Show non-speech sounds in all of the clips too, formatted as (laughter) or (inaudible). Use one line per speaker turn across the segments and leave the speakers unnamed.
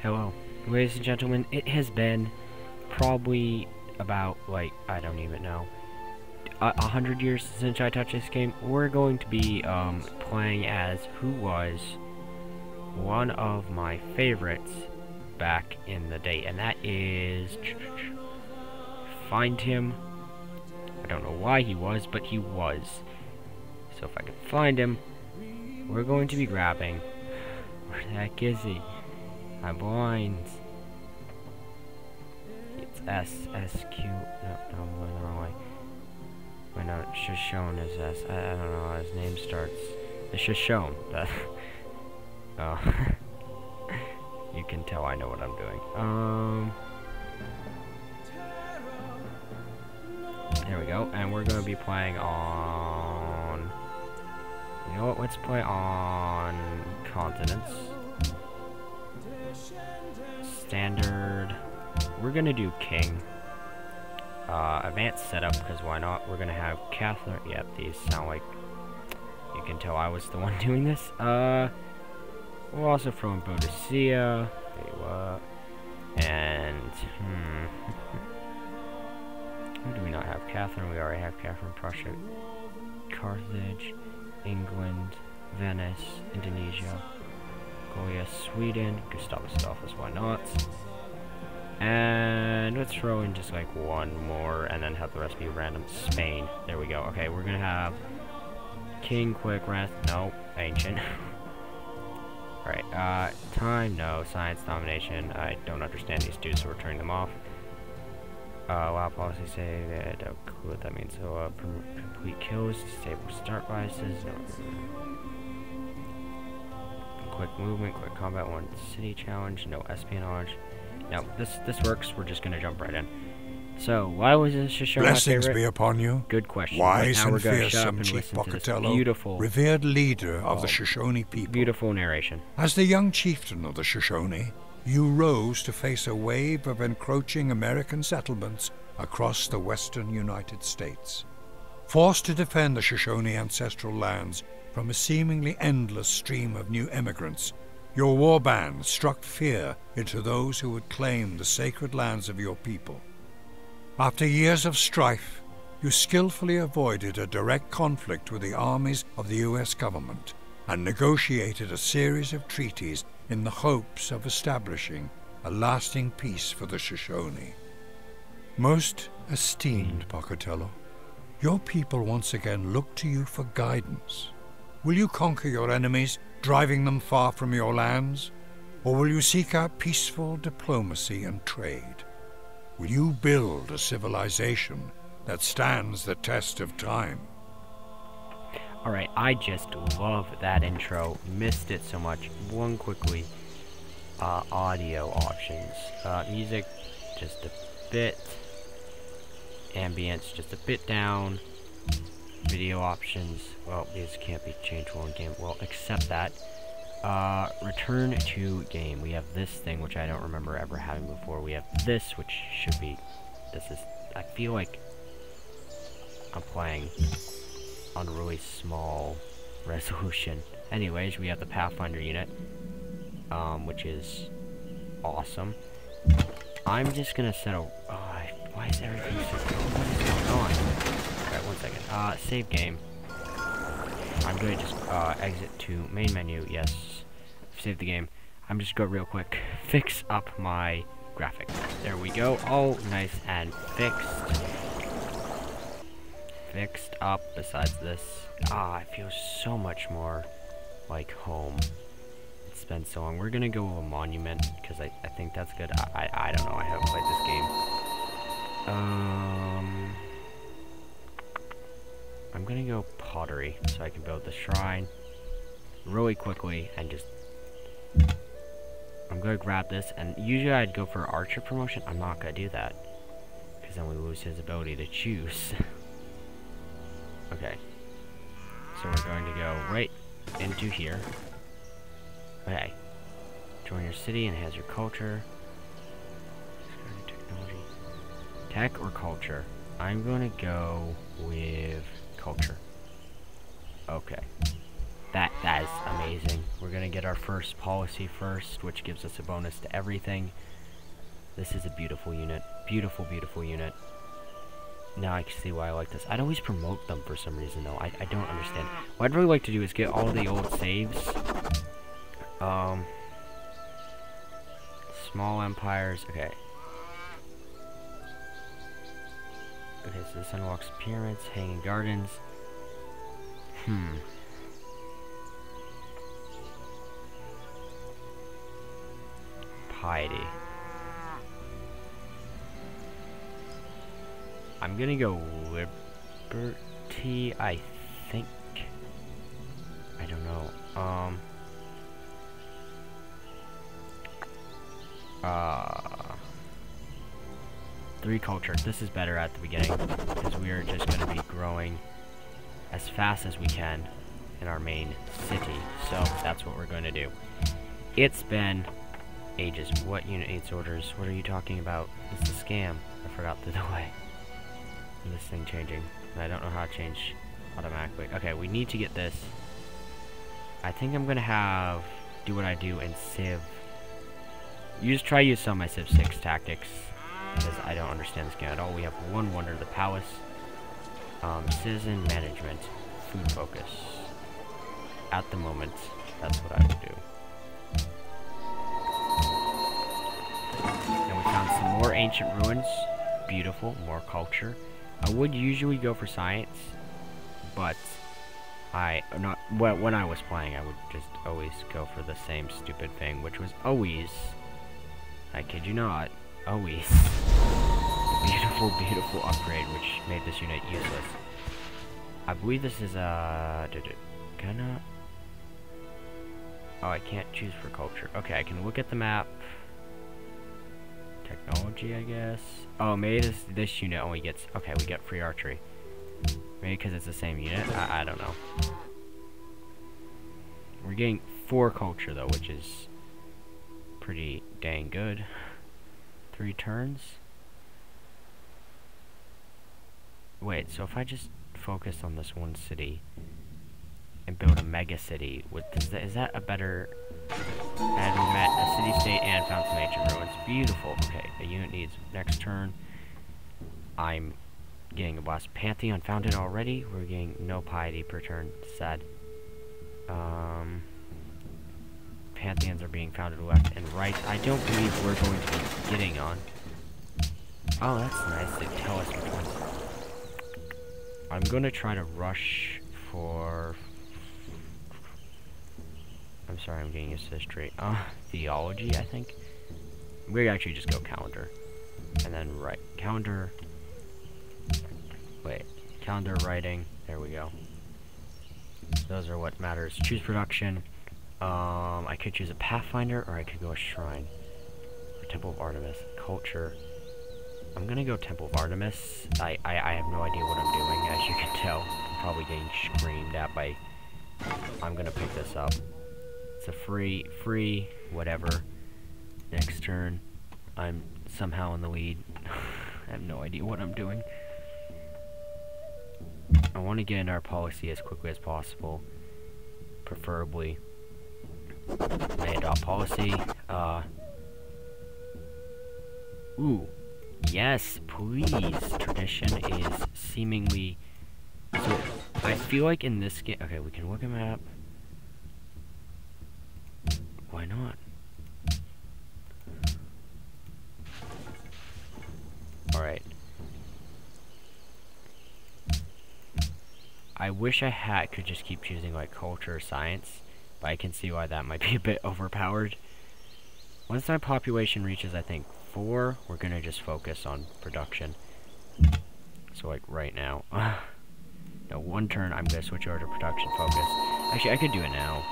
Hello, ladies and gentlemen. It has been probably about, like, I don't even know, a, hundred years since I touched this game. We're going to be um, playing as who was one of my favorites back in the day, and that is find him. I don't know why he was, but he was. So if I can find him, we're going to be grabbing. Where the heck is he? I'm blind. It's S S Q. No, no, I'm going the wrong way. Wait, no, shown as S. I, I don't know. His name starts. It's shown. That. (laughs) oh. (laughs) you can tell I know what I'm doing. Um. There we go. And we're going to be playing on. You know what? Let's play on continents standard. We're gonna do king. Uh, advanced setup, because why not? We're gonna have Catherine. Yep, these sound like. You can tell I was the (laughs) one doing this. Uh, we'll also in Boadicea. what? And hmm. (laughs) Who do we not have? Catherine. We already have Catherine. Prussia, Carthage, England, Venice, Indonesia. Mongolia, Sweden, Gustavus why not? And let's throw in just like one more and then have the rest be random. Spain. There we go. Okay, we're gonna have King, Quick, Wrath. No, Ancient. (laughs) Alright, uh, time, no. Science, Domination. I don't understand these two, so we're turning them off. Uh, allow policy say I don't clue what that means. So, uh, complete kills, disable start biases. No quick movement, quick combat, one city challenge, no espionage. No, this this works. We're just gonna jump right in. So, why was this Shoshone
Blessings be upon you.
Good question.
Wise right and fearsome Chief Pocatello,
beautiful,
revered leader of oh, the Shoshone people.
Beautiful narration.
As the young chieftain of the Shoshone, you rose to face a wave of encroaching American settlements across the western United States. Forced to defend the Shoshone ancestral lands from a seemingly endless stream of new emigrants, your war band struck fear into those who would claim the sacred lands of your people. After years of strife, you skillfully avoided a direct conflict with the armies of the U.S. government and negotiated a series of treaties in the hopes of establishing a lasting peace for the Shoshone. Most esteemed Pocatello, your people once again look to you for guidance. Will you conquer your enemies, driving them far from your lands? Or will you seek out peaceful diplomacy and trade? Will you build a civilization that stands the test of time?
Alright, I just love that intro. Missed it so much. One quickly. Uh, audio options. Uh, music, just a bit. Ambience, just a bit down video options. Well, these can't be changed while in game. Well, except that. Uh, return to game. We have this thing, which I don't remember ever having before. We have this, which should be... This is... I feel like I'm playing on a really small (laughs) resolution. Anyways, we have the Pathfinder unit, um, which is awesome. I'm just gonna set a... Oh, why is everything so... What is going on? Second. Uh, save game. I'm going to just uh, exit to main menu. Yes, save the game. I'm just go real quick. Fix up my graphics. There we go. All nice and fixed. Fixed up. Besides this, ah, it feels so much more like home. It's been so long. We're gonna go with a monument because I, I think that's good. I, I I don't know. I haven't played this game. Um. I'm gonna go pottery so I can build the shrine really quickly and just I'm gonna grab this and usually I'd go for archer promotion. I'm not gonna do that because then we lose his ability to choose. (laughs) Okay. So we're going to go right into here. Okay. Join your city and has your culture. Technology. Tech or culture? I'm to go with Okay. That that is amazing. We're gonna get our first policy first, which gives us a bonus to everything. This is a beautiful unit. Beautiful, beautiful unit. Now I can see why I like this. I'd always promote them for some reason, though. I, I don't understand. What I'd really like to do is get all the old saves. Um, small empires. Okay. Okay, so this unlocks pyramids, hanging gardens. Hmm. Piety. I'm gonna go Liberty, I think. I don't know. Um. Uh. Three culture. This is better at the beginning because we are just gonna be growing as fast as we can in our main city. So that's what we're going to do. It's been ages. What unit 8's orders? What are you talking about? It's a scam. I forgot the (laughs) way. this thing changing. I don't know how to change automatically. Okay, we need to get this. I think I'm gonna have do what I do in Civ. Use try use some of my Civ 6 tactics because I don't understand this game at all. We have one wonder, the palace. Um, citizen management, food focus. At the moment, that's what I would do. And we found some more ancient ruins. Beautiful, more culture. I would usually go for science, but I not when I was playing, I would just always go for the same stupid thing, which was always, I kid you not, Oh, always beautiful, beautiful upgrade, which made this unit useless. I believe this is a. Did it? Can I? Oh, I can't choose for culture. Okay, I can look at the map. Technology, I guess. Oh, maybe this, this unit only gets... Okay, we get free archery. Maybe because it's the same unit? I, I don't know. We're getting four culture, though, which is pretty dang good. Three turns? Wait, so if I just focus on this one city and build a mega city, with is that, is that a better we met a city-state and found some ancient ruins. Beautiful. Okay, a unit needs next turn. I'm getting a blast. Pantheon found it already. We're getting no piety per turn. Sad. Um, Pantheons are being founded left and right. I don't believe we're going to be getting on. Oh, that's nice. They tell us which ones. I'm going to try to rush for I'm sorry, I'm getting used to this trait. Uh, theology, I think. We actually just go calendar. And then write. Calendar. Wait. Calendar writing. There we go. Those are what matters. Choose production. Um, I could choose a Pathfinder, or I could go a Shrine. Or Temple of Artemis. Culture. I'm gonna go Temple of Artemis. I, I, I have no idea what I'm doing, as you can tell. I'm probably getting screamed at by... I'm gonna pick this up. It's a free, free, whatever. Next turn, I'm somehow in the lead. (laughs) I have no idea what I'm doing. I want to get in our policy as quickly as possible. Preferably. May adopt policy. Uh, ooh. Yes, please. Tradition is seemingly... So, I feel like in this game... Okay, we can look at map. Why not? Alright. I wish I had could just keep choosing like culture or science, but I can see why that might be a bit overpowered. Once my population reaches, I think, four, we're gonna just focus on production. So like right now. (sighs) no, one turn, I'm gonna switch over to production focus. Actually, I could do it now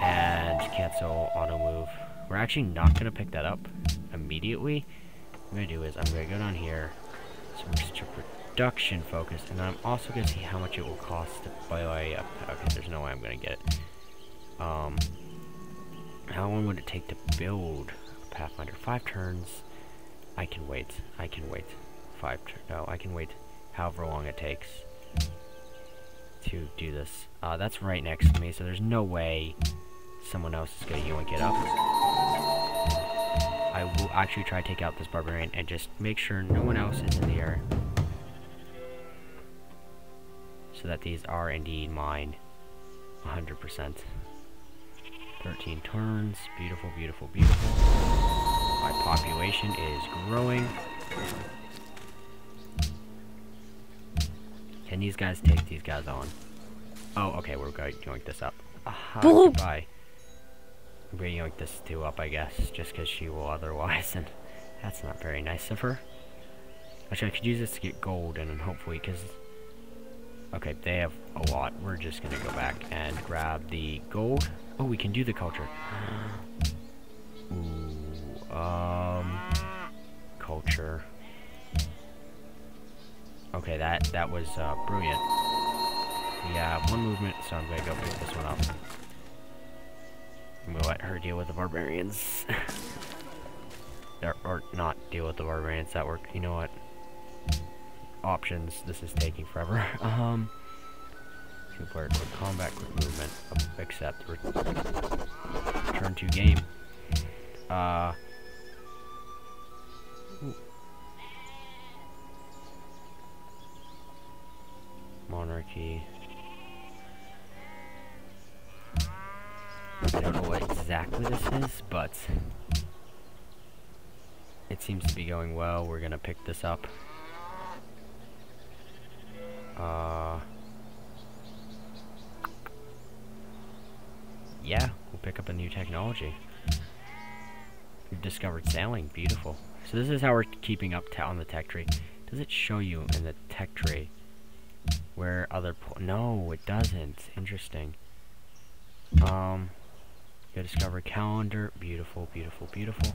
and cancel auto move. We're actually not going to pick that up immediately. What I'm going to do is I'm going to go down here, switch to production focus, and I'm also going to see how much it will cost to buy up. Okay, there's no way I'm going to get it. Um, how long would it take to build Pathfinder? Five turns. I can wait. I can wait. Five. turns. No, I can wait however long it takes. to do this. Uh, that's right next to me, so there's no way someone else is going to yoink it up. I will actually try to take out this barbarian and just make sure no one else is in the air. So that these are indeed mine. 100%. 13 turns. Beautiful, beautiful, beautiful. My population is growing. Can these guys take these guys on? Oh, okay, we're going to yoink this up. Aha, goodbye. I'm going to yoink this two up, I guess, just because she will (laughs) otherwise, and that's not very nice of her. Actually, I could use this to get gold, and hopefully, because... Okay, they have a lot. We're just to go back and grab the gold. Oh, we can do the culture. Ooh, um... Culture. Okay, that that was uh, brilliant. Yeah, one movement, so I'm gonna go pick this one up. I'm gonna let her deal with the barbarians. (laughs) or, or, not deal with the barbarians, that work. You know what? Options, this is taking forever. (laughs) um, two player quick combat, quick movement, accept, return to game. Uh, monarchy. I don't know what exactly this is, but it seems to be going well. We're gonna pick this up. Uh, yeah, we'll pick up a new technology. We've discovered sailing. Beautiful. So this is how we're keeping up on the tech tree. Does it show you in the tech tree where other no it doesn't interesting um you discover calendar beautiful beautiful beautiful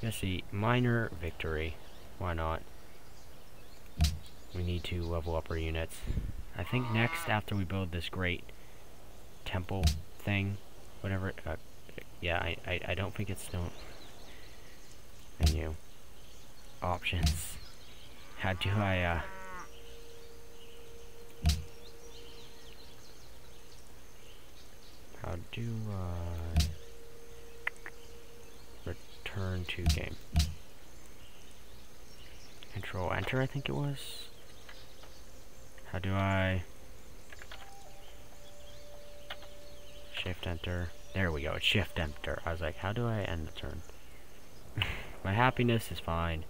you see minor victory why not we need to level up our units I think next after we build this great temple thing whatever uh, yeah I, I, I don't think it's no menu options how do I uh How do I return to game? Control enter, I think it was. How do I shift enter? There we go, shift enter. I was like, how do I end the turn? (laughs) My happiness is fine.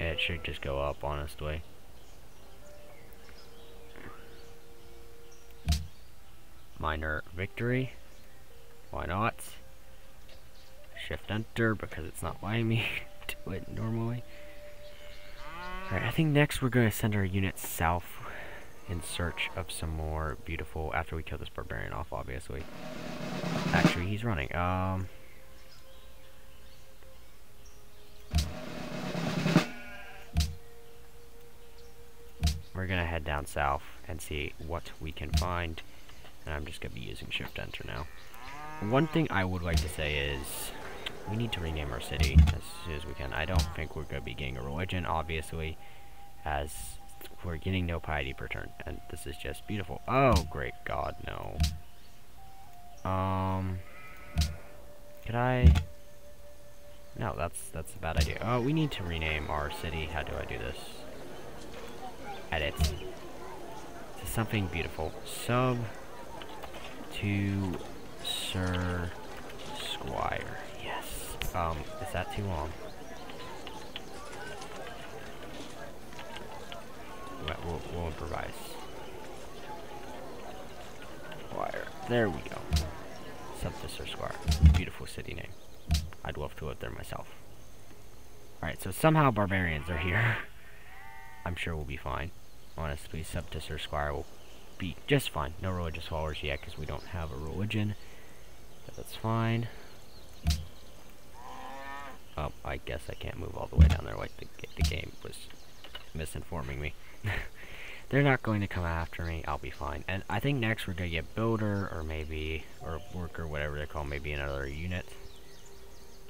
It should just go up, honestly. minor victory. Why not? Shift enter because it's not letting me (laughs) do it normally. Alright, I think next we're going to send our unit south in search of some more beautiful, after we kill this barbarian off, obviously. Actually, he's running. Um... We're gonna head down south and see what we can find. And I'm just going to be using Shift Enter now. One thing I would like to say is we need to rename our city as soon as we can. I don't think we're going to be getting a religion, obviously, as we're getting no piety per turn. And this is just beautiful. Oh, great God, no. Um, could I... No, that's that's a bad idea. Oh, we need to rename our city. How do I do this? Edit. To something beautiful. Sub to Sir Squier. Um, is that too long? We'll, we'll improvise. Squier. There we go. Sub to Sir Squier. Beautiful city name. I'd love to live there myself. Alright, so somehow barbarians are here. (laughs) I'm sure we'll be fine. Honestly, Sir Squier will be just fine. No religious followers yet because we don't have a religion. But that's fine. Oh, I guess I can't move all the way down there like the, the game was misinforming me. (laughs) They're not going to come after me. I'll be fine. And I think next we're going to get builder or maybe, or worker, whatever they call maybe another unit.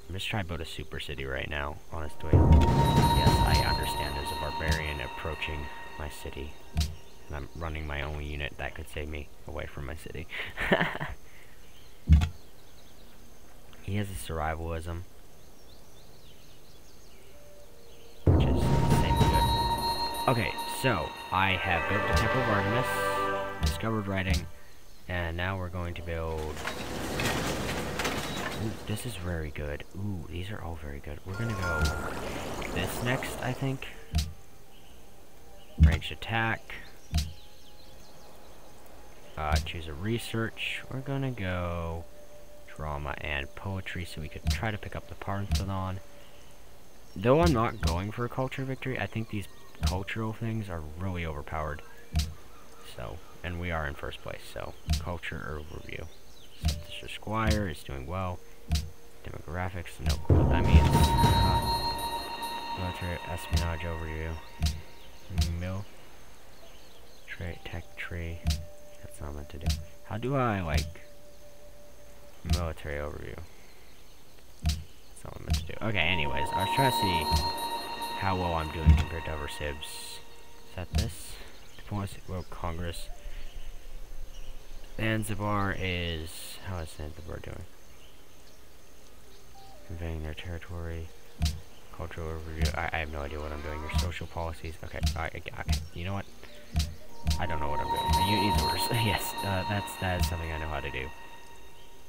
I'm just trying to build a super city right now, honestly. Yes, I understand there's a barbarian approaching my city. and I'm running my own unit that could save me away from my city. (laughs) he has a survivalism. Okay, so I have built the Temple of Artemis, discovered writing, and now we're going to build... Ooh, this is very good. Ooh, these are all very good. We're gonna go this next, I think. Ranged attack. Uh, choose a research. We're gonna go drama and poetry so we could try to pick up the Parthenon. Though I'm not going for a culture victory, I think these cultural things are really overpowered. So, and we are in first place, so culture overview. Mr. Squier is doing well. Demographics, no clue what that means. Uh, military espionage overview. Mill. Trade tech tree. That's not meant to do. How do I like military overview? That's not meant to do. Okay, anyways, I was trying to see how well I'm doing compared to other Civs. Is that this? Diplomacy World Congress. Zanzibar is how is Zanzibar doing? Invading their territory. Cultural overview. I, I, have no idea what I'm doing. Your social policies. Okay, I, I, you know what? I don't know what I'm doing. Needs orders. (laughs) yes, uh, that's that is something I know how to do.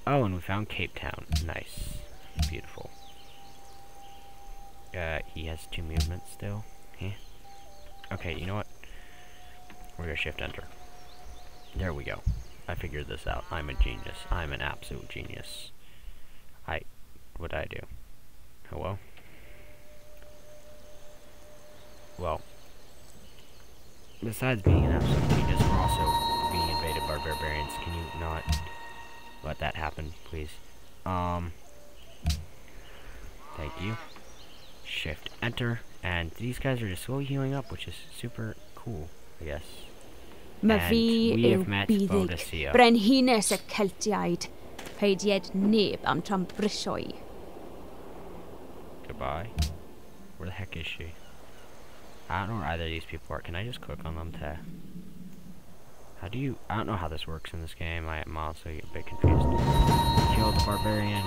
Oh, and we found Cape Town. Nice, beautiful. Uh, he has two movements still. Yeah. Okay, you know what? We're gonna shift enter. There we go. I figured this out. I'm a genius. I'm an absolute genius. I... What I do? Hello? Well, besides being an absolute genius, we're also being invaded by barbarians. Can you not let that happen, please? Um, thank you. Shift Enter, and these guys are just slowly healing up, which is super cool, I guess.
Mae fi yw buddig brenhines y Celtiaid, peidied neb am Tombrisioi.
Goodbye. Where the heck is she? I don't know where either of these people are. Can I just click on them to... How do you... I don't know how this works in this game. I am honestly a bit confused. Kill the barbarian.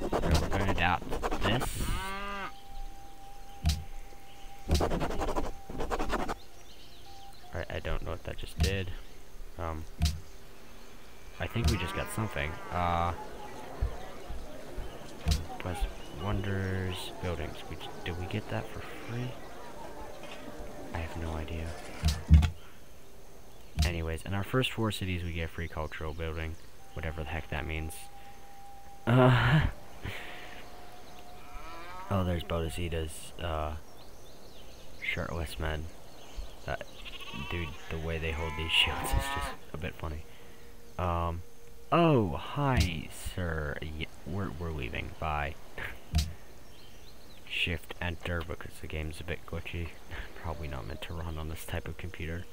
We're going to adapt this. Alright, I don't know what that just did. Um... I think we just got something. Uh... Was Wonders buildings. We, did we get that for free? I have no idea. Anyways, in our first four cities we get free cultural building. Whatever the heck that means. Uh, oh, there's Boadicea's, uh, shirtless men. That, dude, the way they hold these (laughs) shields is just a bit funny. Um, oh, hi, sir. Yeah, we're, we're leaving. Bye. (laughs) Shift Enter because the game's a bit glitchy. (laughs) Probably not meant to run on this type of computer.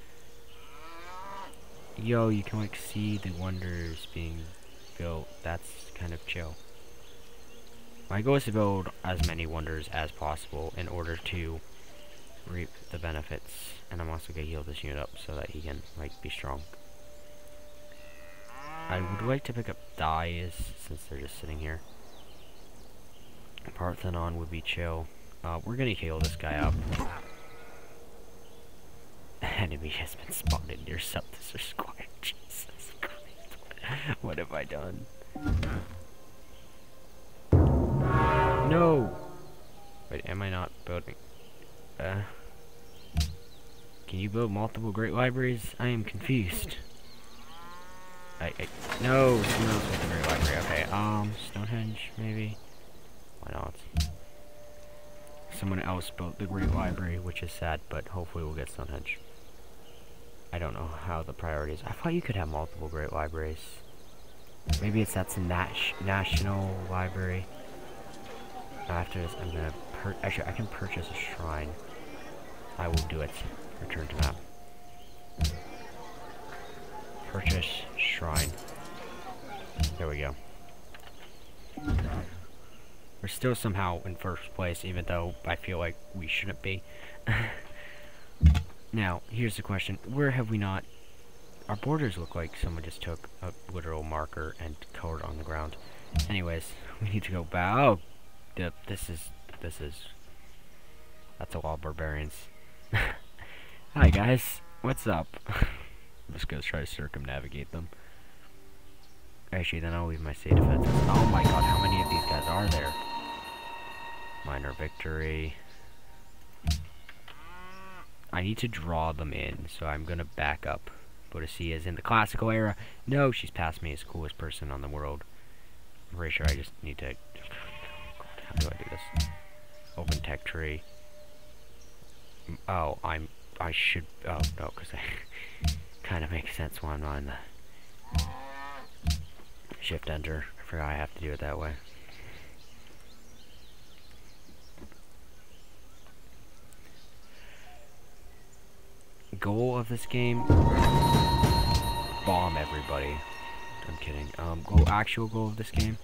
Yo, you can like see the wonders being built. That's kind of chill. My goal is to build as many wonders as possible in order to reap the benefits. And I'm also gonna heal this unit up so that he can like be strong. I would like to pick up dyes since they're just sitting here. Parthenon would be chill. Uh, we're gonna heal this guy up. (laughs) Enemy has been spotted near Sub to Sir Squier. (laughs) Jesus Christ. (laughs) What have I done? No! Wait, am I not building? Uh... Can you build multiple great libraries? I am confused. I, I no, someone else with a great library. Okay, um, Stonehenge, maybe? Why not? Someone else built the Great Library, which is sad, but hopefully we'll get Stonehenge. I don't know how the priorities. I thought you could have multiple Great Libraries. Maybe it's that's a nat national library. After this, I'm gonna actually I can purchase a shrine. I will do it. Return to map. Purchase shrine. There we go. We're still somehow in first place, even though I feel like we shouldn't be. (laughs) Now, here's the question. Where have we not... Our borders look like someone just took a literal marker and colored on the ground. Anyways, (laughs) we need to go back. Oh, this is... This is... That's a lot of barbarians. (laughs) Hi, guys. What's up? I'm (laughs) just gonna try to circumnavigate them. Actually, then I'll leave my state defenses. Oh my god, how many of these guys are there? Minor victory. I need to draw them in, so I'm gonna back up. Boadicea is in the classical era. No, she's past me as coolest person on the world. I'm pretty sure I just need to... How do I do this? Open tech tree. Oh, I'm... I should... Oh, no, because I... (laughs) kind of makes sense when I'm on the... Shift enter. I forgot I have to do it that way. Goal of this game? Bomb everybody. I'm kidding. Um, goal, actual goal of this game?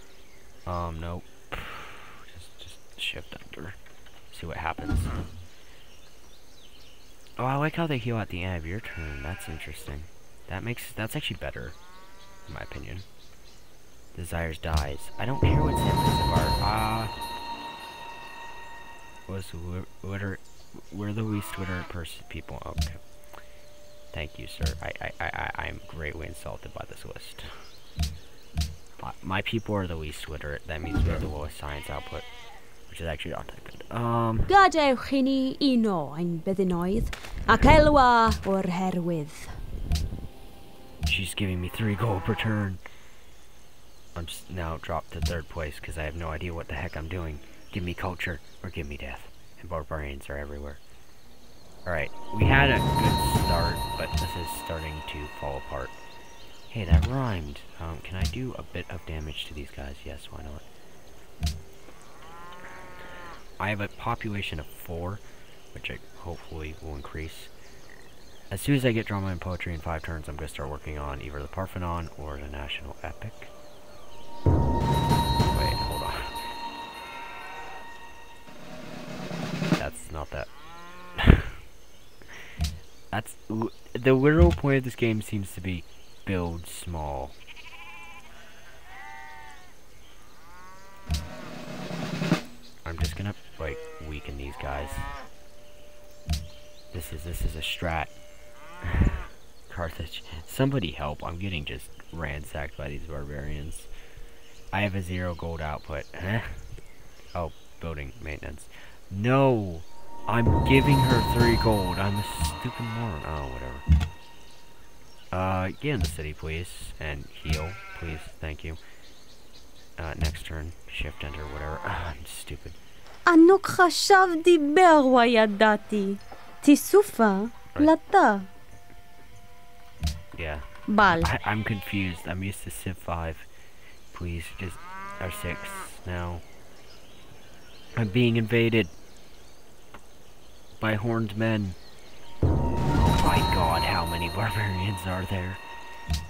Um, nope. Shift under. See what happens. Oh, I like how they heal at the end of your turn. That's interesting. That makes, that's actually better, in my opinion. Desires dyes. I don't care what Santas are. Ah. Uh, was Twitter? We're the least Twitter person people. Okay. Thank you, sir. I I I I am greatly insulted by this list. My, people are the least literate. That means we have the lowest science output, which is actually not that good. Um.
Gadewch i ni uno ein byddinoedd, ac elwa o'r herwydd.
She's giving me three gold per turn. I'm just now dropped to third place because I have no idea what the heck I'm doing. Give me culture or give me death. And barbarians are everywhere. Alright, we had a good start, but this is starting to fall apart. Hey, that rhymed. Um, can I do a bit of damage to these guys? Yes, why not? I have a population of four, which I hopefully will increase. As soon as I get drama and poetry in five turns, I'm going to start working on either the Parthenon or the National Epic. Wait, hold on. That's not that. (laughs) That's the literal point of this game seems to be build small. I'm just gonna weaken these guys. This is this is a strat. (sighs) Carthage. Somebody help. I'm getting just ransacked by these barbarians. I have a zero gold output. Huh? Oh, building maintenance. No! I'm giving her three gold. I'm a stupid moron. Oh, whatever. Uh, get in the city, please. And heal, please. Thank you. Uh, next turn. Shift, enter, whatever. (sighs) I'm stupid.
ענוק חשב דיבר תיסופה
I, am confused. I'm used to Civ 5. Please, just... Or 6 now. I'm being invaded. By horned men. Oh my god, how many barbarians are there?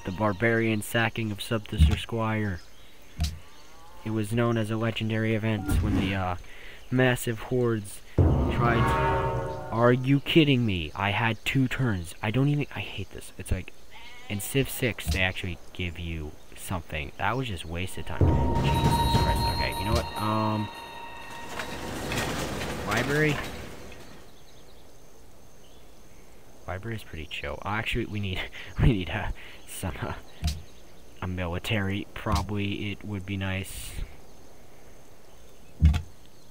The barbarian sacking of Sub to Sir Squier. It was known as a legendary event when the, uh, massive hordes tried to... Are you kidding me? I had two turns. I don't even... I hate this. It's like... In Civ 6, they actually give you something. That was just wasted time. Jesus Christ. Okay, you know what? Um... Library? Library is pretty chill. Actually, we need (laughs) we need uh, some uh, a military. Probably it would be nice.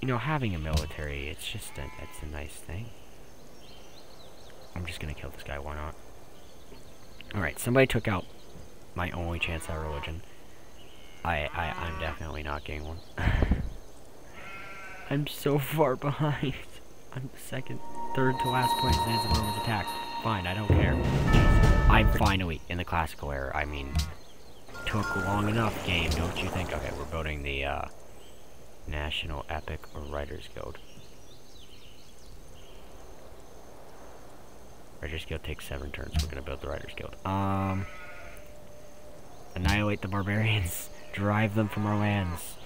You know, having a military, it's just a, it's a nice thing. I'm just gonna kill this guy. Why not? All right, somebody took out my only chance at religion. I I I'm definitely not getting one. (laughs) I'm so far (laughs) behind. I'm second, third to last point. Zanzibar was attacked. Fine, I don't care. I'm finally in the classical era. I mean, took long enough game, don't you think? Okay, we're building the uh, National Epic or Writers Guild. Writers Guild takes seven turns. We're gonna build the Writers Guild. Um, annihilate the barbarians. (laughs) Drive them from our lands.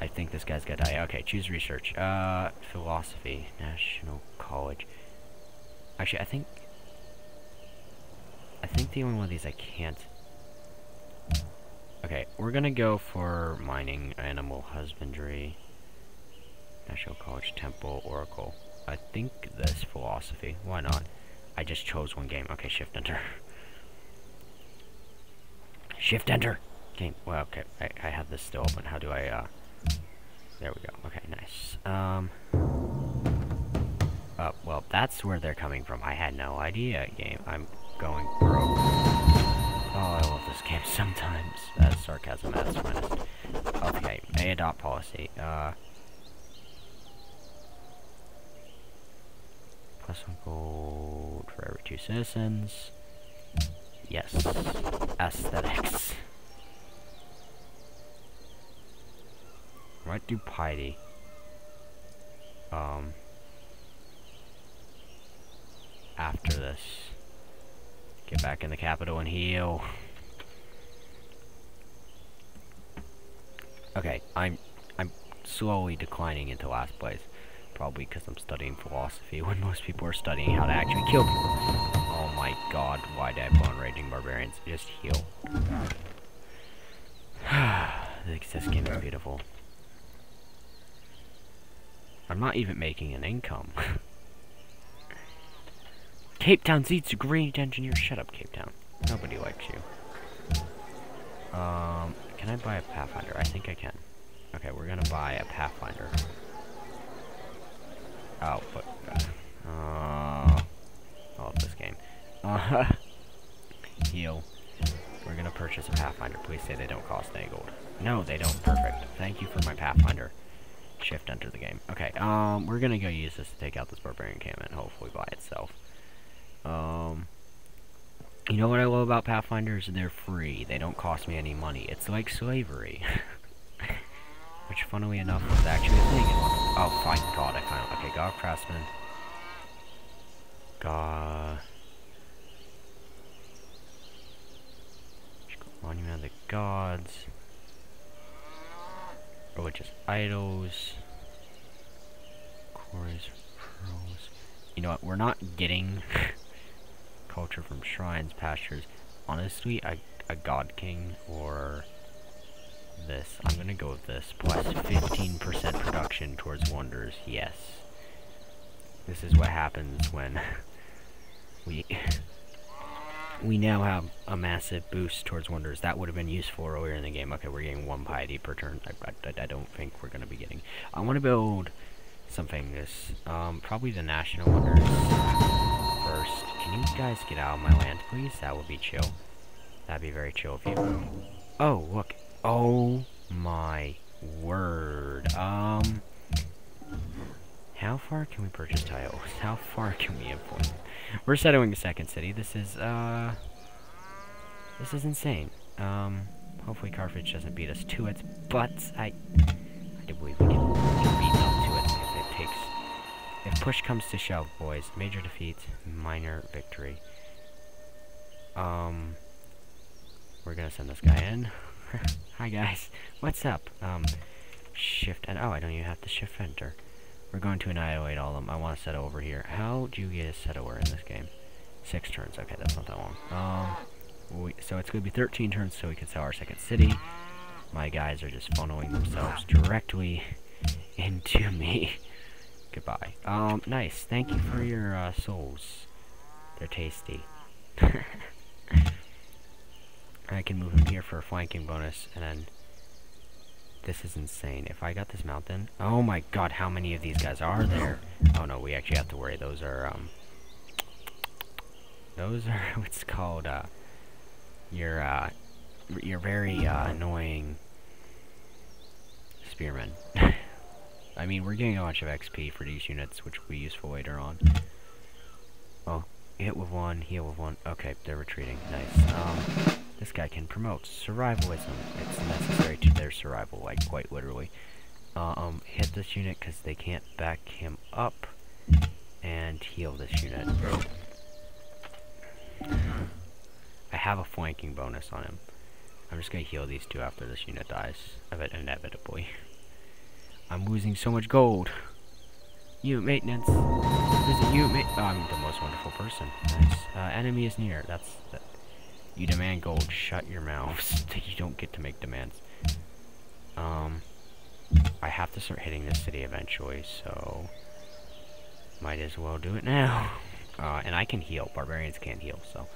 I think this guy's gonna die. Okay, choose research. Uh, philosophy, National College. Actually, I think I think the only one of these I can't... Okay, we're gonna go for mining, animal husbandry, National College, Temple, Oracle. I think this philosophy. Why not? I just chose one game. Okay, shift enter. shift enter! Game. Well, okay, I, I have this still open. How do I, uh... There we go. Okay, nice. Um... Oh, well, that's where they're coming from. I had no idea, game. I'm going broke. Oh, I love this game (laughs) sometimes. That's sarcasm at its finest. Okay, may adopt policy. Uh... Plus one gold for every two citizens. Yes. Aesthetics. Might do piety. Um after this. Get back in the capital and heal. Okay, I'm I'm slowly declining into last place. Probably because I'm studying philosophy when most people are studying how to actually kill people. Oh my god, why did I put on Raging Barbarians? Just heal. (sighs) this game is beautiful. I'm not even making an income. (laughs) Cape Town seats a great engineer. Shut up, Cape Town. Nobody likes you. Um, can I buy a Pathfinder? I think I can. Okay, we're gonna buy a Pathfinder. Oh, but, uh, I love this game. Uh, (laughs) heal. We're gonna purchase a Pathfinder. Please say they don't cost any gold. No, they don't. Perfect. Thank you for my Pathfinder. Shift enter the game. Okay, um, we're gonna go use this to take out this Barbarian encampment, hopefully by itself. Um, you know what I love about Pathfinders? They're free. They don't cost me any money. It's like slavery. (laughs) Which, funnily enough, is actually a thing. in Oh, fine. God, I finally... Okay, God Craftsman. God... Monument of the Gods. Religious Idols. Quarries, Pearls. You know what? We're not getting (laughs) culture from shrines, pastures. Honestly, a, a God King or this. I'm gonna go with this. Plus 15% production towards wonders. Yes. This is what happens when (laughs) we we now have a massive boost towards wonders. That would have been useful earlier in the game. Okay, we're getting one piety per turn. I, I, I don't think we're going to be getting... I want to build something this... Um, probably the national wonders first. Can you guys get out of my land, please? That would be chill. That'd be very chill of you. Oh, look. Oh my word. Um... How far can we purchase tiles? (laughs) How far can we import? We're settling a second city. This is, uh... This is insane. Um, hopefully Carthage doesn't beat us to it, but I... I do believe we can, we can beat them to it if it takes... If push comes to shove, boys. Major defeat, minor victory. Um... We're gonna send this guy in. Hi guys, what's up? Um, shift and oh, I don't even have to shift enter. We're going to annihilate all of them. I want to settle over here. How do you get a settler in this game? Six turns. Okay, that's not that long. Um, we, so it's going to be 13 turns so we can sell our second city. My guys are just funneling themselves directly (laughs) into me. Goodbye. Um, nice. Thank you for your uh, souls. They're tasty. (laughs) I can move him here for a flanking bonus, and then this is insane. If I got this mountain... Oh my god, how many of these guys are there? Oh no, we actually have to worry. Those are, um... Those are (laughs) what's called, uh... Your, uh... Your very, uh, annoying... Spearmen. (laughs) I mean, we're getting a bunch of XP for these units, which will be useful later on. Oh, hit with one, heal with one. Okay, they're retreating. Nice. Um... This guy can promote survivalism. It's necessary to their survival, like quite literally. Uh, um, hit this unit because they can't back him up, and heal this unit. I have a flanking bonus on him. I'm just gonna heal these two after this unit dies, inevitably. I'm losing so much gold. Unit maintenance. Visit unit ma- oh, I'm the most wonderful person. Nice. Uh, enemy is near. That's that You demand gold. Shut your mouths. (laughs) you don't get to make demands. Um, I have to start hitting this city eventually, so might as well do it now. (laughs) Uh, and I can heal. Barbarians can't heal, so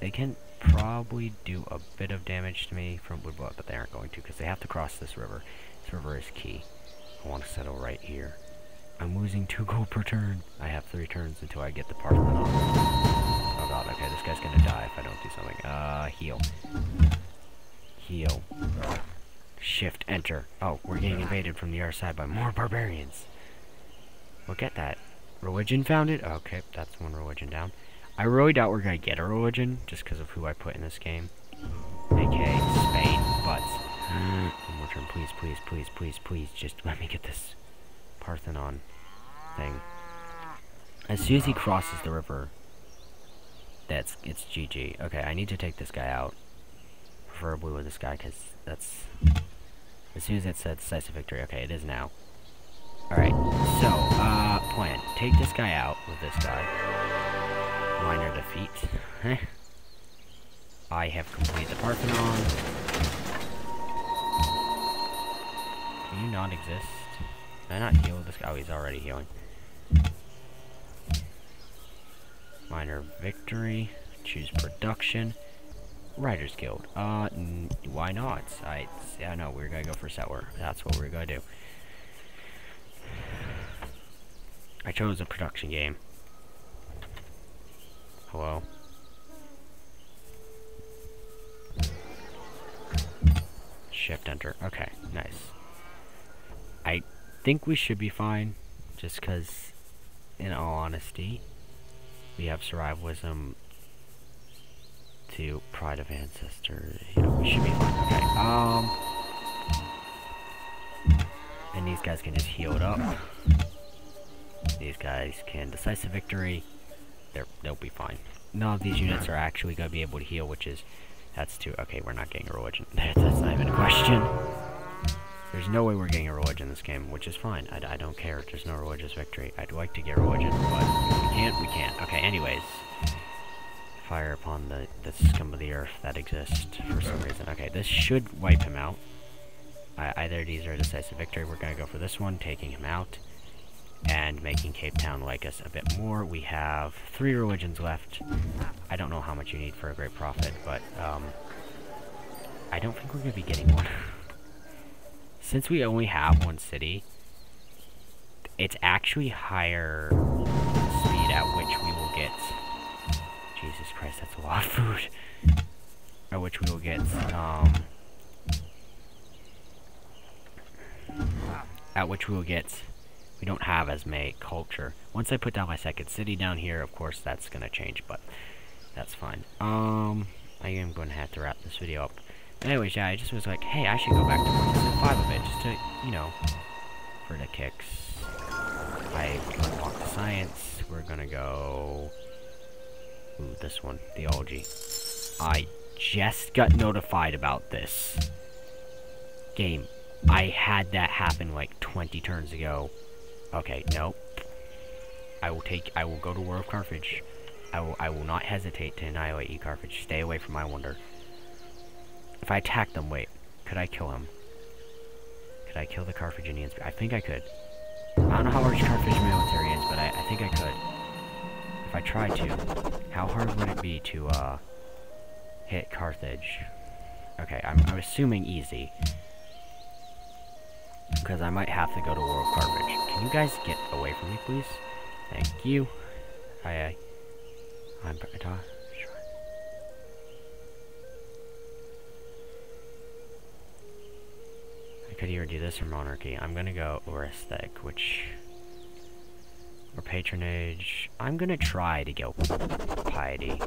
they can probably do a bit of damage to me from Woodblood, but they aren't going to because they have to cross this river. This river is key. I want to settle right here. I'm losing two gold per turn. I have three turns until I get the Parthenon. Oh god, okay, this guy's gonna die if I don't do something. Uh, heal. Heal. Shift, enter. Oh, we're getting invaded from the other side by more barbarians. Look at that. Religion found it? Okay, that's one religion down. I really doubt we're gonna get a religion, just because of who I put in this game. AK, Spain, but... (gasps) one more turn, please, please, please, please, please, just let me get this Parthenon thing. As soon as he crosses the river, that's, it's GG. Okay, I need to take this guy out. Preferably with this guy, because that's... As soon as it said decisive victory, okay, it is now. Alright, so, uh, plan. Take this guy out with this guy. Minor defeat. (laughs) I have completed the Parthenon. Can you not exist? Can I not heal this guy? Oh, he's already healing. Minor victory. Choose production. Writers Guild. Uh, why not? I, yeah, no, we're gonna go for settler. That's what we're gonna do. I chose a production game. Hello? Shift enter. Okay, nice. I think we should be fine, just because, in all honesty, we have survivalism to pride of ancestor. You know, we should be fine. Okay, um... And these guys can just heal it up. These guys can decisive victory. They're, they'll be fine. None of these units are actually going to be able to heal, which is... That's too... Okay, we're not getting a religion. (laughs) That's not even a question. There's no way we're getting a religion in this game, which is fine. I, I don't care. if There's no religious victory. I'd like to get religion, but we can't, we can't. Okay, anyways. Fire upon the, the scum of the earth that exists for some reason. Okay, this should wipe him out. Either these are a decisive victory. We're going to go for this one, taking him out and making Cape Town like us a bit more. We have three religions left. I don't know how much you need for a great prophet, but um, I don't think we're going to be getting one. (laughs) Since we only have one city, it's actually higher speed at which we will get... Jesus Christ, that's a lot of food. At which we will get, um... At which we will get we don't have as many culture. Once I put down my second city down here, of course, that's going to change, but that's fine. Um, I am going to have to wrap this video up. Anyways, yeah, I just was like, hey, I should go back to season 5 of it, just to, you know, for the kicks. I unlocked science. We're to go... Ooh, this one, the theology. I just got notified about this game. I had that happen like 20 turns ago. Okay, nope. I will take, I will go to War of Carthage. I will, I will not hesitate to annihilate E Carthage. Stay away from my wonder. If I attack them, wait, could I kill him? Could I kill the Carthaginians? I think I could. I don't know how large Carthage military is, but I, I think I could. If I tried to. How hard would it be to, uh, hit Carthage? Okay, I'm, I'm assuming easy. Because I might have to go to War of Carthage. Can you guys get away from me, please? Thank you. Aye, aye. I'm... I could either do this or Monarchy. I'm gonna go or Aesthetic, which... Or Patronage. I'm gonna try to go Piety.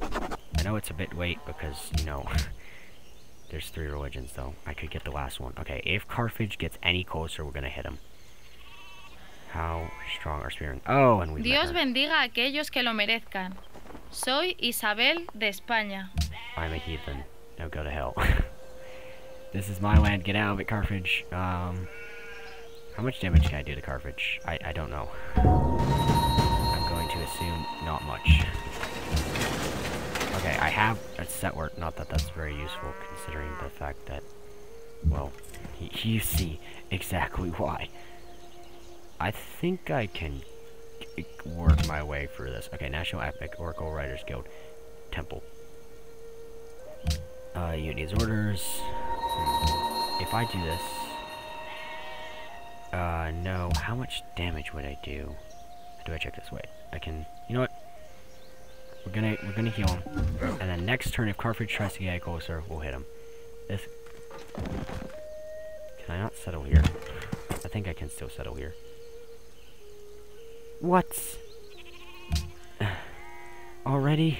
I know it's a bit late because, you know... (laughs) There's three religions, though. I could get the last one. Okay, if Carthage gets any closer, we're gonna hit him. How strong are spirit? Oh, and we
Dios bendiga a aquellos que lo merezcan. Soy Isabel de España.
I'm a heathen. Now go to hell. (laughs) this is my land. Get out of it, Carthage. Um, how much damage can I do to Carthage? I, I don't know. I'm going to assume not much. Okay, I have a set work. Not that that's very useful, considering the fact that, well, you see exactly (laughs) why. I think I can work my way through this. Okay, National Epic, Oracle Writers Guild, Temple. Uh, need orders. If I do this, uh, no. How much damage would I do? do I check this? way? I can. You know what? We're gonna we're gonna heal him, and then next turn, if Carthage tries to get closer, we'll hit him. This. Can I not settle here? I think I can still settle here. What? (sighs) Already?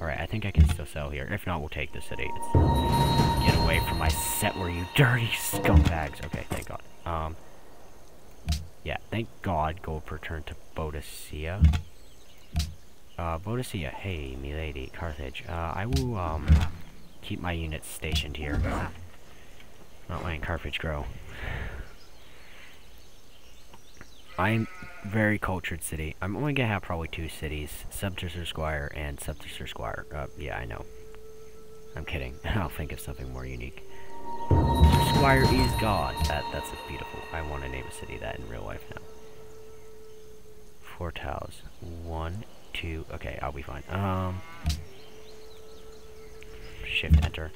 Alright, I think I can still settle here. If not, we'll take the city. It's away from my set where you dirty scumbags. Okay, thank God. Um. Yeah, thank God gold return to Boadicea. Uh, Boadicea, hey, milady, Carthage. Uh, I will, um, keep my units stationed here. Not letting Carthage grow. I'm very cultured city. I'm only gonna have probably two cities, Sub to Sir Squier and Sub to Sir Squier. Uh, yeah, I know. I'm kidding. (laughs) I'll think of something more unique. Squier is God. That that's a beautiful. I want to name a city that in real life now. Four tiles. One, two. Okay, I'll be fine. Um, shift enter.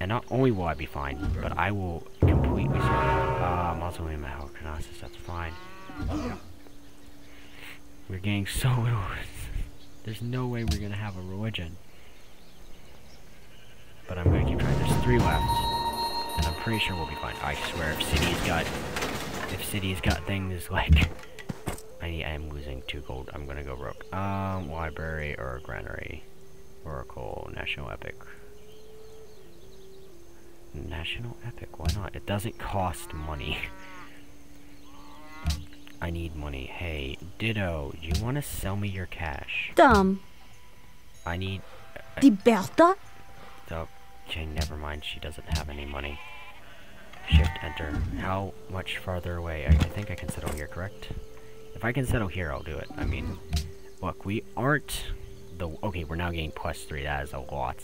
And not only will I be fine, but I will completely start. Uh, Mausoleum at Halicarnassus, that's fine. We're getting so (laughs) little. There's no way we're gonna have a religion. But I'm gonna keep trying. There's three left. And I'm pretty sure we'll be fine. I swear, if City's got... If City's got things (laughs) like... I need I am losing two gold. I'm gonna go broke. Um, library or granary. Oracle, National Epic. National Epic, why not? It doesn't cost money. (laughs) I need money. Hey, Dido, you want to sell me your cash?
Dumb.
I need... Uh,
Die Bertha?
Oh, okay, never mind. She doesn't have any money. Shift enter. How much farther away? I, I think I can settle here, correct? If I can settle here, I'll do it. I mean, look, we aren't the... Okay, we're now getting plus three. That is a lot.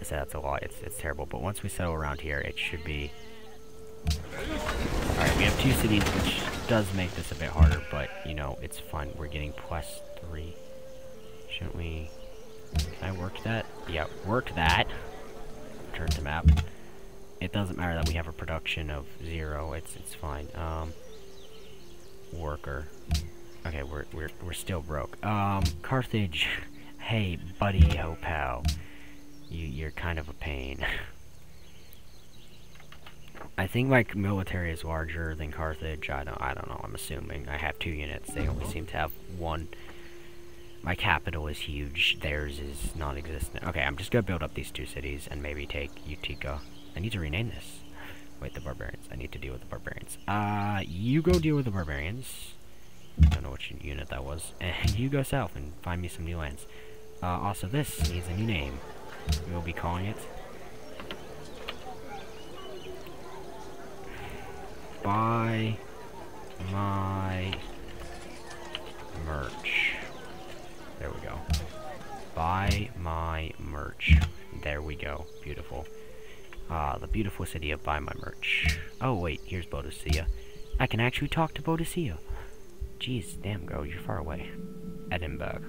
I said that's a lot. It's, it's terrible. But once we settle around here, it should be... Alright, we have two cities, which does make this a bit harder, but, you know, it's fun. We're getting plus three. Shouldn't we... Can I work that? Yeah, work that. Turn to map. It doesn't matter that we have a production of zero. It's it's fine. Um, worker. Okay, we're we're we're still broke. Um, Carthage. (laughs) Hey, buddy, ho pal. You you're kind of a pain. (laughs) I think my military is larger than Carthage. I don't I don't know. I'm assuming I have two units. They only seem to have one. My capital is huge. Theirs is non-existent. Okay, I'm just gonna build up these two cities and maybe take Utica. I need to rename this. Wait, the barbarians. I need to deal with the barbarians. Uh, you go deal with the barbarians. I don't know which unit that was. And (laughs) you go south and find me some new lands. Uh, also this needs a new name. We will be calling it... Buy my merch. There we go. Buy my merch. There we go. Beautiful. Ah, the beautiful city of Buy My Merch. Oh, wait, here's Boadicea. I can actually talk to Boadicea. Jeez, damn, girl, you're far away. Edinburgh.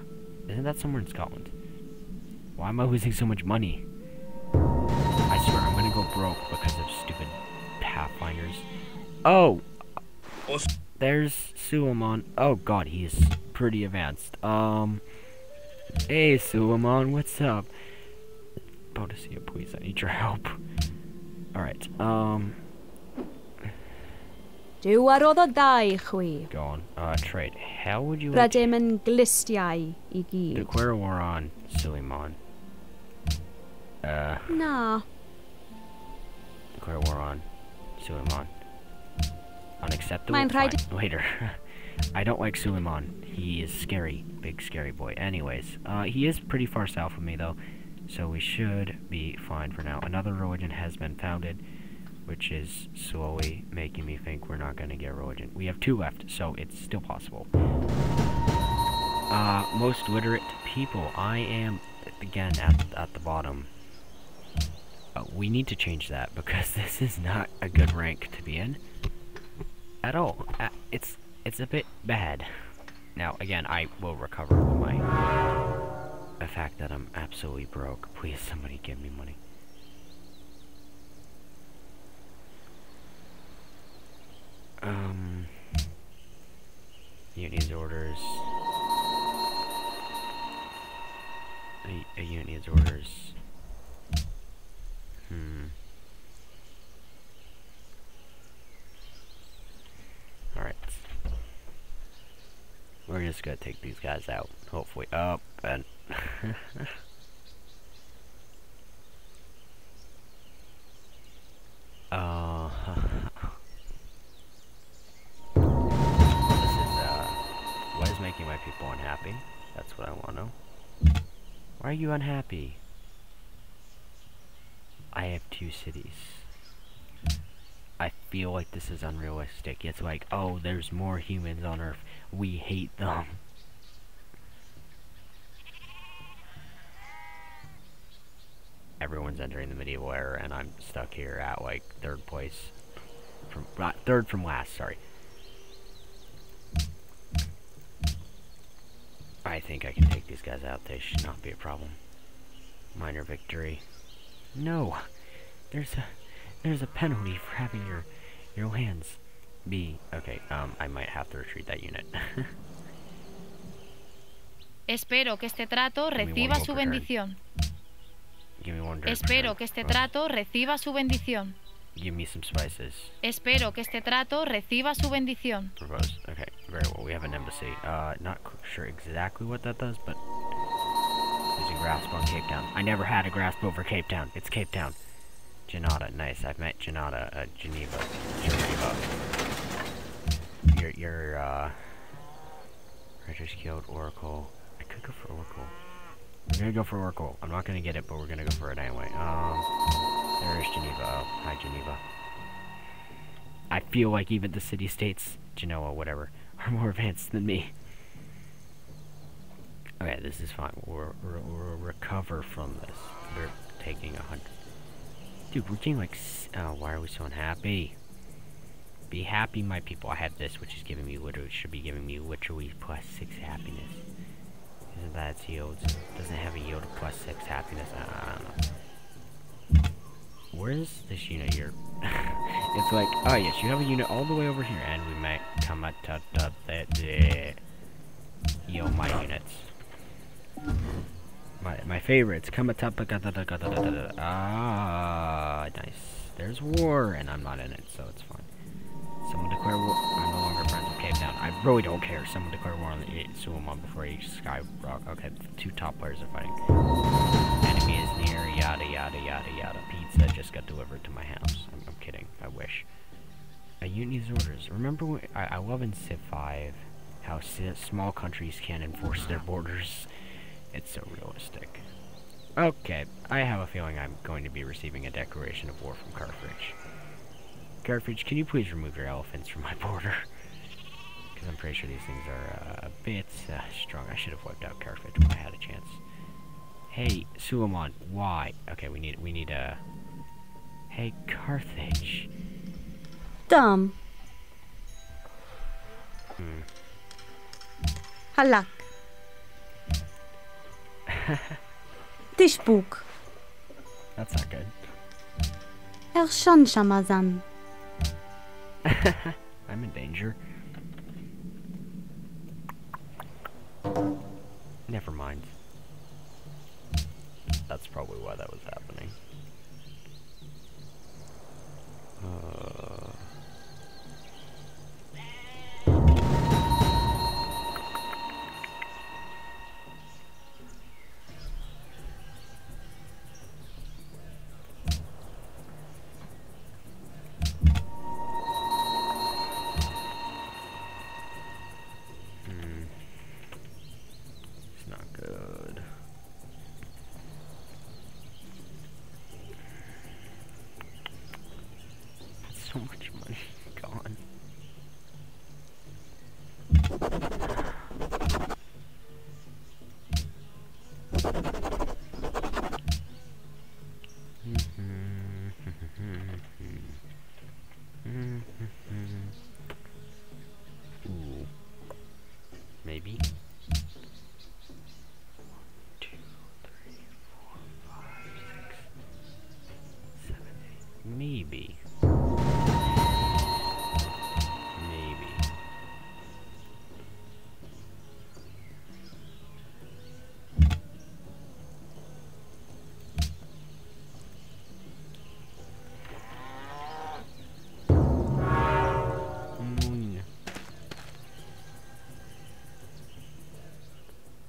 Isn't that somewhere in Scotland? Why am I losing so much money? I swear, I'm gonna go broke because of stupid Pathfinders. Oh! There's Suleiman. Oh god, he is pretty advanced. Um... Hey, Suleiman, what's up? Boadicea, please, I need your help. Alright, um...
Dyw ar oedd o dau chwi.
Go on. Uh, trade. How would you
Rydym yn glistiau i gyd.
war on Suleiman? Uh,
Na.
declare war on Suleiman. Unacceptable?
Mae'n rhaid-.
Later. (laughs) I don't like Suleiman. He is scary. Big scary boy. Anyways, uh, he is pretty far south of me, though. So we should be fine for now. Another religion has been founded, which is slowly making me think we're not going to get religion. We have two left, so it's still possible. Uh, most literate people. I am, again, at, at the bottom. Uh, we need to change that (laughs) because this is not a good rank to be in. At all. Uh, it's, it's a bit bad. Now, again, I will recover my... The fact that I'm absolutely broke. Please, somebody give me money. Um... Unit needs orders. A, a unit needs orders. Hmm. Alright. We're just gonna take these guys out. Hopefully. Up oh, and (laughs) uh (laughs) This is uh what is making my people unhappy? That's what I wanna know. Why are you unhappy? I have two cities. I feel like this is unrealistic. It's like, oh, there's more humans on Earth. We hate them. Everyone's entering the medieval era, and I'm stuck here at, like, third place. From, uh, third from last, sorry. I think I can take these guys out. They should not be a problem. Minor victory. No! There's a... There's a penalty for having your... Your lands be... Okay, um, I might have to retreat that unit. (laughs)
Espero que este trato reciba su bendición. Espero que este trato reciba su bendición.
Give me some spices.
Espero que este trato reciba su bendición.
Propose. Okay, very well. We have an embassy. Uh, not sure exactly what that does, but using grasp on Cape Town. I never had a grasp over Cape Town. It's Cape Town. Janata, nice. I've met Janata at Geneva. Geneva. Your, your, uh... Writer's Guild, Oracle. I could go for Oracle. We're gonna go for Oracle. I'm not gonna get it, but we're gonna go for it anyway. Um, there's Geneva. Oh, hi, Geneva. I feel like even the city-states, Genoa, whatever, (laughs) are more advanced than me. Okay, this is fine. We'll, we'll, we'll recover from this. We're taking a hundred. Dude, we're getting like... Oh, why are we so unhappy? Be happy, my people. I have this, which is giving me literally... Should be giving me literally plus 6 happiness. Isn't that its yield? Doesn't have a yield of plus 6 happiness. I don't know. Where is this unit here? it's like... Oh, yes, you have a unit all the way over here. And we might come at... that. Yo, my units. My my favorites. Kamatapa Ah nice. There's war and I'm not in it, so it's fine. Someone declare war I'm no longer friends with Cape Town. I really don't care. Someone declare war on the Suleiman before each Skyrock. Okay, two top players are fighting. Enemy is near, yada yada yada yada. Pizza just got delivered to my house. I'm, I'm kidding. I wish. A unit needs orders. Remember when I, I love in Civ 5 how small countries can enforce their borders it's so realistic. Okay, I have a feeling I'm going to be receiving a declaration of war from Carthage. Carthage, can you please remove your elephants from my border? Because I'm pretty sure these things are uh, a bit uh, strong. I should have wiped out Carthage when I had a chance. Hey, Suleiman, why? Okay, we need we need a. Hey, Carthage.
Dumb.
Hmm.
Halak. Dich Bug.
That's not good.
Er Shamazan.
I'm in danger. Never mind. That's probably why that was happening. Uh...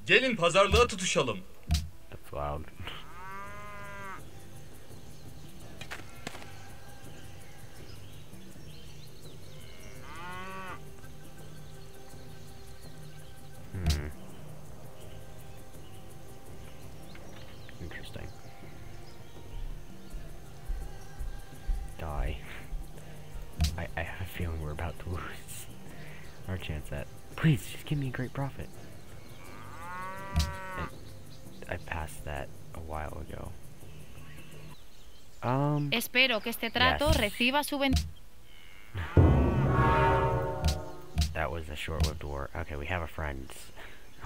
Gelin pazarlığa tutuşalım.
That's loud. Hmm. Interesting. Die. I, I have a feeling we're about to lose our chance at. Please, just give me a great prophet.
Espero que este trato
Yes.
reciba su ben...
that was a short-lived war. Okay, we have a friend,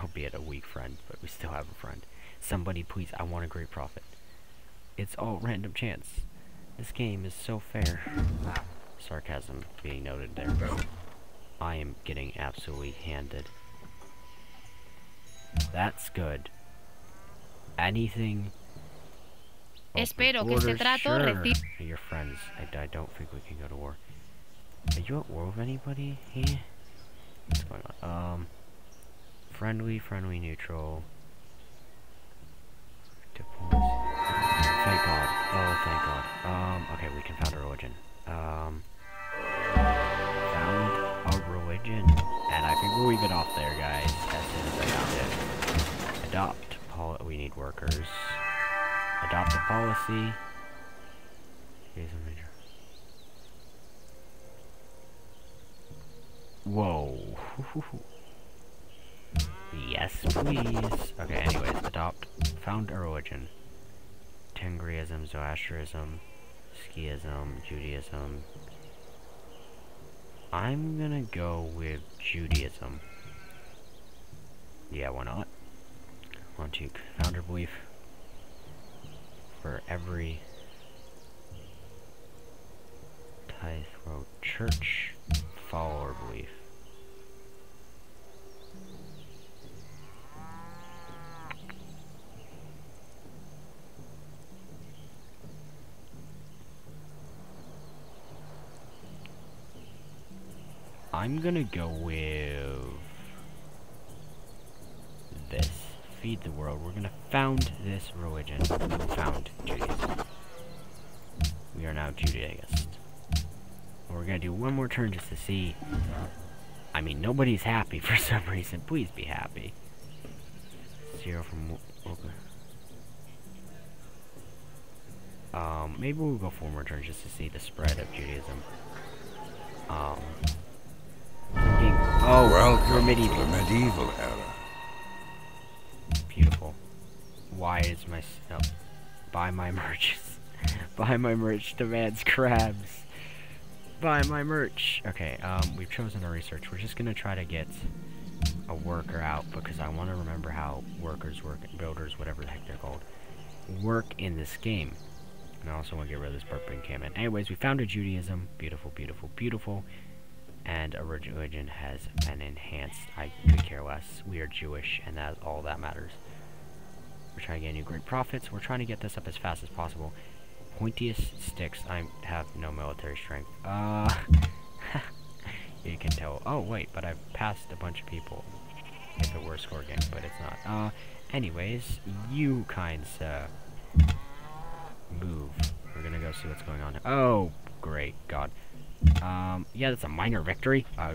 albeit a weak friend, but we still have a friend. Somebody, please, I want a great prophet. It's all random chance. This game is so fair. Sarcasm being noted there. I am getting absolutely handed. That's good. Anything.
Espero que este trato
sure.
reci-
Your friends. I, I don't think we can go to war. Are you at war with anybody here? What's going on? Um, friendly, friendly, neutral. Thank God. Oh, thank God. Um, okay, we can found a religion. Um, found a religion. And I think we'll leave it off there, guys, as soon as I found it. Adopt. Pol we need workers. Adopt a policy. Here's a major. Whoa. (laughs) yes, please. Okay, anyways, adopt. Found a religion. Tengriism, Zoroastrianism, Sikhism, Judaism. I'm gonna go with Judaism. Yeah, why not? Want to founder belief for every tithe road church follower belief. I'm gonna go with this. Feed the world. We're gonna found this religion. Found Judaism. We are now Judaist. We're gonna do one more turn just to see. I mean, nobody's happy (laughs) for some reason. Please be happy. Zero from. Okay. Um, maybe we'll go four more turns just to see the spread of Judaism. Um. Oh,
Welcome to
medieval.
the medieval era.
Beautiful. Why is my no, buy my (laughs) merch? buy my merch demands crabs. Buy my merch. Okay, um, we've chosen a research. We're just gonna try to get a worker out because I want to remember how workers work, builders, whatever the heck they're called, work in this game. And I also want to get rid of this purple encampment. Anyways, we found a Judaism. Beautiful, beautiful, beautiful. And a religion has been enhanced. I could care less. We are Jewish, and that's all that matters. We're trying to get new great prophets. We're trying to get this up as fast as possible. Pointiest sticks. I have no military strength. Uh, (laughs) you can tell. Oh wait, but I've passed a bunch of people. If it were a score game, but it's not. Uh, anyways, you kinds uh move. We're gonna go see what's going on. Oh, great God. Um, yeah, that's a minor victory. Uh,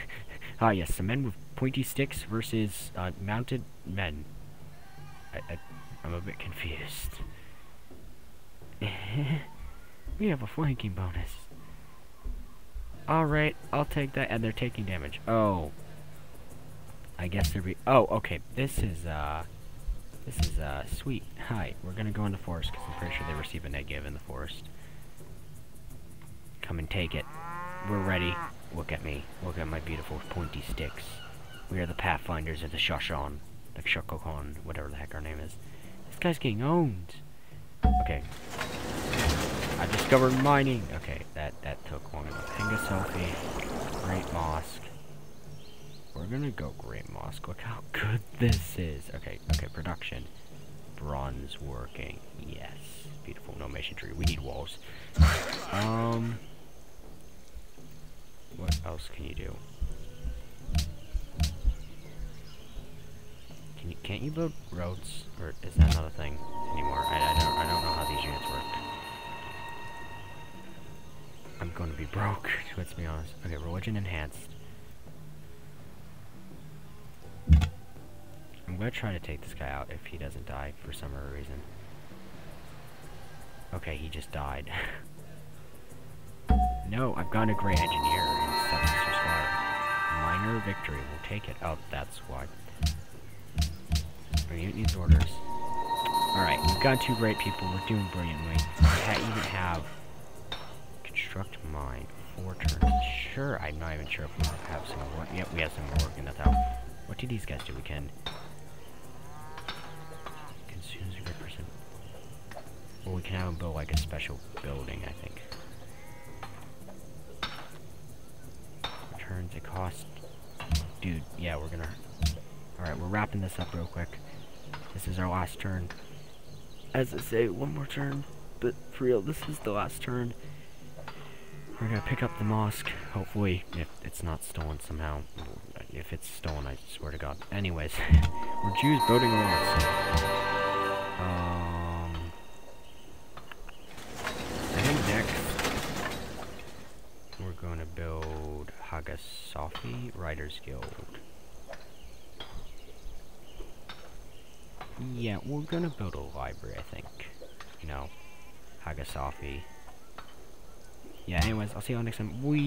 (laughs) ah, yes, some men with pointy sticks versus uh, mounted men. I, I'm a bit confused. (laughs) we have a flanking bonus. Alright, I'll take that, and they're taking damage. Oh. I guess they're be- Oh, okay, this is, uh... This is, uh, sweet. Hi, we're gonna go in the forest, because I'm pretty sure they receive a negative in the forest. Come and take it. We're ready. Look at me. Look at my beautiful pointy sticks. We are the Pathfinders of the Shoshan. The Shokokon, whatever the heck our name is. This guy's getting owned. Okay. I discovered mining. Okay, that, that took long enough. Penga Selfie. Great Mosque. We're gonna go Great Mosque. Look how good this is. Okay, okay, production. Bronze working. Yes. Beautiful. No masonry. We need walls. Um... What else can you do? Can you, can't you build roads? Or is that not a thing anymore? I, I, don't, I don't know how these units work. I'm going to be broke, let's be honest. Okay, religion enhanced. I'm gonna try to take this guy out if he doesn't die for some reason. Okay, he just died. (laughs) no, I've got a great engineer Fire. Minor victory, we'll take it. Oh, that's why. Unit needs orders. Alright, we've got two great people, we're doing brilliantly. I even have construct mine, four turns. Sure, I'm not even sure if we have some more. Yep, we have some more working that out. What do these guys do? We can consumes a good percent. Well, we can have them build like a special building, I think. Returns a cost. Dude, yeah, we're gonna. Alright, we're wrapping this up real quick. This is our last turn. As I say, one more turn. But for real, this is the last turn. We're gonna pick up the mosque, hopefully, if it's not stolen somehow. If it's stolen, I swear to God. Anyways, (laughs) we're Jews building a mosque. Um, I think next we're going to build Hagia Sophia Writers Guild. Yeah, we're gonna build a library, I think. You know, Hagia Sophia. Yeah, anyways, I'll see you all next time. We.